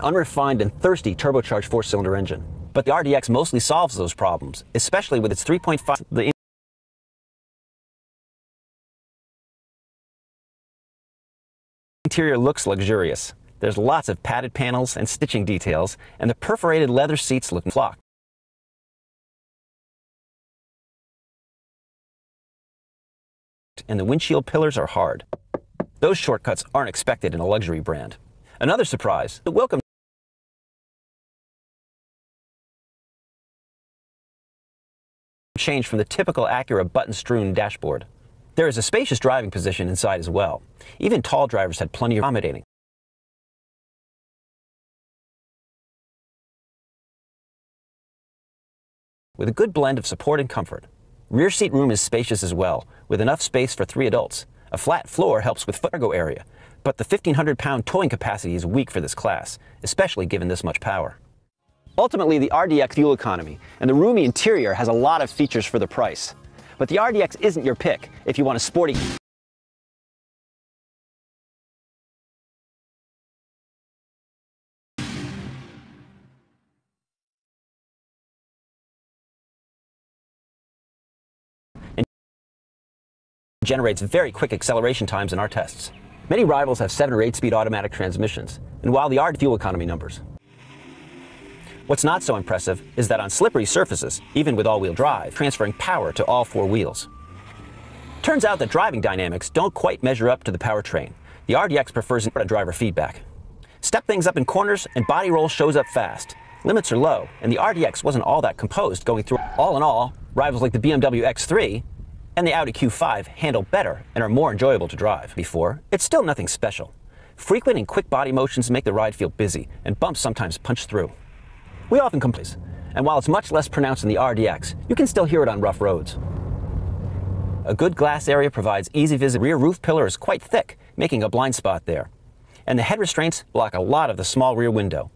unrefined and thirsty turbocharged four-cylinder engine. But the RDX mostly solves those problems, especially with its 3.5. The interior looks luxurious. There's lots of padded panels and stitching details, and the perforated leather seats look flocked. And the windshield pillars are hard. Those shortcuts aren't expected in a luxury brand. Another surprise, the welcome change from the typical Acura button-strewn dashboard. There is a spacious driving position inside as well. Even tall drivers had plenty of accommodating. With a good blend of support and comfort. Rear seat room is spacious as well, with enough space for three adults. A flat floor helps with cargo area, but the 1,500 pound towing capacity is weak for this class, especially given this much power. Ultimately, the RDX fuel economy and the roomy interior has a lot of features for the price. But the RDX isn't your pick if you want a sporty generates very quick acceleration times in our tests. Many rivals have 7 or 8 speed automatic transmissions, and while the RD fuel economy numbers. What's not so impressive is that on slippery surfaces, even with all-wheel drive, transferring power to all four wheels. Turns out that driving dynamics don't quite measure up to the powertrain. The RDX prefers driver feedback. Step things up in corners and body roll shows up fast. Limits are low, and the RDX wasn't all that composed going through. All in all, rivals like the BMW X3 and the Audi Q5 handle better and are more enjoyable to drive. Before, it's still nothing special. Frequent and quick body motions make the ride feel busy, and bumps sometimes punch through. We often complain, and while it's much less pronounced in the RDX, you can still hear it on rough roads. A good glass area provides easy visit. Rear roof pillar is quite thick, making a blind spot there. And the head restraints block a lot of the small rear window.